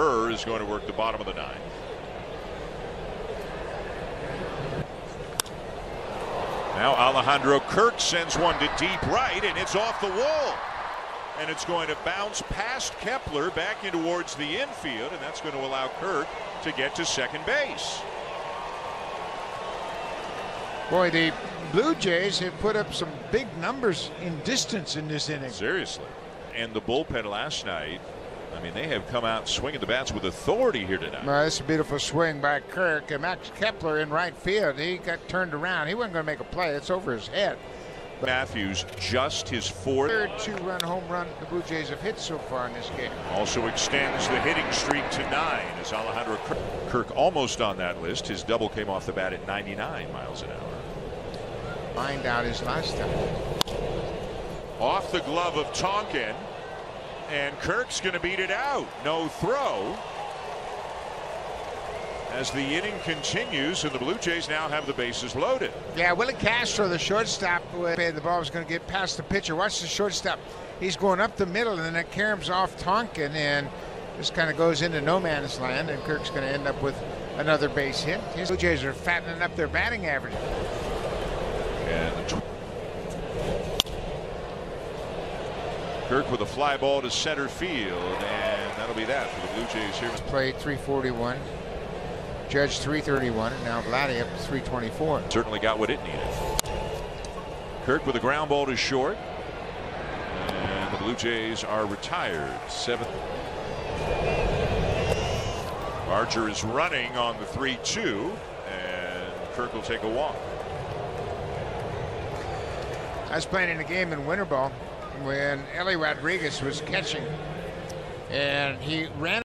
Burr is going to work the bottom of the ninth. Now Alejandro Kirk sends one to deep right, and it's off the wall. And it's going to bounce past Kepler back in towards the infield, and that's going to allow Kirk to get to second base. Boy, the Blue Jays have put up some big numbers in distance in this inning. Seriously. And the bullpen last night, I mean, they have come out swinging the bats with authority here tonight. Well, that's a beautiful swing by Kirk. And Max Kepler in right field, he got turned around. He wasn't going to make a play. It's over his head. Matthews just his fourth. Third two-run home run the Blue Jays have hit so far in this game. Also extends the hitting streak to nine as Alejandro Kirk, Kirk almost on that list. His double came off the bat at 99 miles an hour. Find out his last time. Off the glove of Tonkin. And Kirk's going to beat it out. No throw. As the inning continues, and the Blue Jays now have the bases loaded. Yeah, Willi Castro, the shortstop, uh, the ball was going to get past the pitcher. Watch the shortstop. He's going up the middle, and then it caroms off Tonkin, and just kind of goes into no man's land, and Kirk's going to end up with another base hit. His Blue Jays are fattening up their batting average. And Kirk with a fly ball to center field, and that'll be that for the Blue Jays here. Played 341. Judge 331, and now Vladdy up to 324. Certainly got what it needed. Kirk with a ground ball to short. And the Blue Jays are retired. Seventh. Archer is running on the 3 2, and Kirk will take a walk. I was playing in a game in winter ball when Ellie Rodriguez was catching, and he ran.